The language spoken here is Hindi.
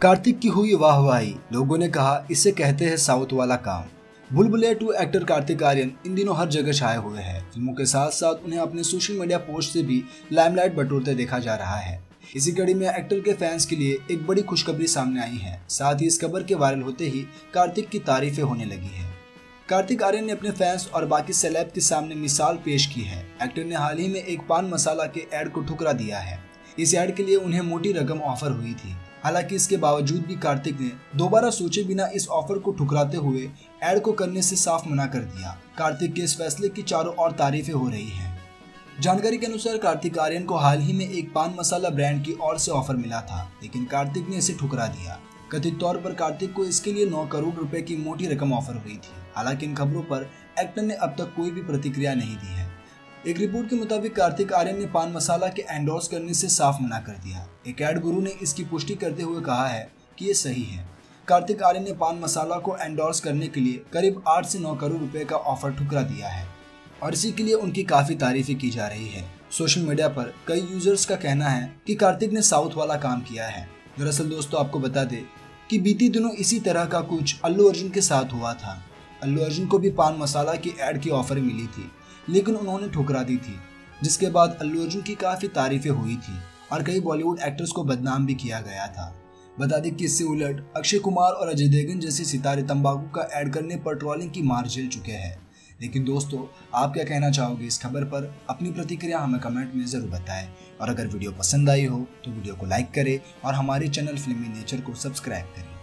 कार्तिक की हुई वाहवाही, लोगों ने कहा, इसे कहते हैं साउथ वाला काम। बुलबुले टू एक्टर कार्तिक आर्यन इन दिनों हर जगह छाए हुए हैं। फ़िल्मों के साथ साथ उन्हें अपने सोशल मीडिया पोस्ट से भी लाइमलाइट बटोरते देखा जा रहा है। इसी कड़ी में एक्टर के फैंस के लिए एक बड़ी खुशखबरी सामने आई है। साथ ही इस खबर के वायरल होते ही कार्तिक की तारीफें होने लगी है। कार्तिक आर्यन ने अपने फैंस और बाकी सेलेब के सामने मिसाल पेश की है। एक्टर ने हाल ही में एक पान मसाला के एड को ठुकरा दिया है। इस एड के लिए उन्हें मोटी रकम ऑफ़र हुई थी। हालाँकि इसके बावजूद भी कार्तिक ने दोबारा सोचे बिना इस ऑफ़र को ठुकराते हुए एड को करने से साफ़ मना कर दिया। कार्तिक के इस फैसले की चारों ओर तारीफें हो रही हैं। जानकारी के अनुसार कार्तिक आर्यन को हाल ही में एक पान मसाला ब्रांड की ओर से ऑफ़र मिला था, लेकिन कार्तिक ने इसे ठुकरा दिया। कथित तौर पर कार्तिक को इसके लिए 9 करोड़ रुपए की मोटी रकम ऑफ़र हुई थी। हालाँकि इन खबरों पर एक्टर ने अब तक कोई भी प्रतिक्रिया नहीं दी है। एक रिपोर्ट के मुताबिक कार्तिक आर्यन ने पान मसाला के एंडोर्स करने से साफ़ मना कर दिया। एक एड गुरु ने इसकी पुष्टि करते हुए कहा है कि ये सही है। कार्तिक आर्यन ने पान मसाला को एंडोर्स करने के लिए करीब आठ से नौ करोड़ रुपए का ऑफ़र ठुकरा दिया है और इसी के लिए उनकी काफ़ी तारीफें की जा रही है। सोशल मीडिया पर कई यूज़र्स का कहना है कि कार्तिक ने साउथ वाला काम किया है। दरअसल दोस्तों, आपको बता दे कि बीती दिनों इसी तरह का कुछ अल्लू अर्जुन के साथ हुआ था। अल्लू अर्जुन को भी पान मसाला की एड की ऑफ़र मिली थी। लेकिन उन्होंने ठुकरा दी थी, जिसके बाद अल्लू अर्जुन की काफ़ी तारीफें हुई थी और कई बॉलीवुड एक्टर्स को बदनाम भी किया गया था। बता दें कि इससे उलट अक्षय कुमार और अजय देवगन जैसे सितारे तंबाकू का ऐड करने पर ट्रोलिंग की मार झेल चुके हैं। लेकिन दोस्तों, आप क्या कहना चाहोगे इस खबर पर? अपनी प्रतिक्रिया हमें कमेंट में ज़रूर बताएँ। और अगर वीडियो पसंद आई हो तो वीडियो को लाइक करें और हमारे चैनल फिल्मी नेचर को सब्सक्राइब करें।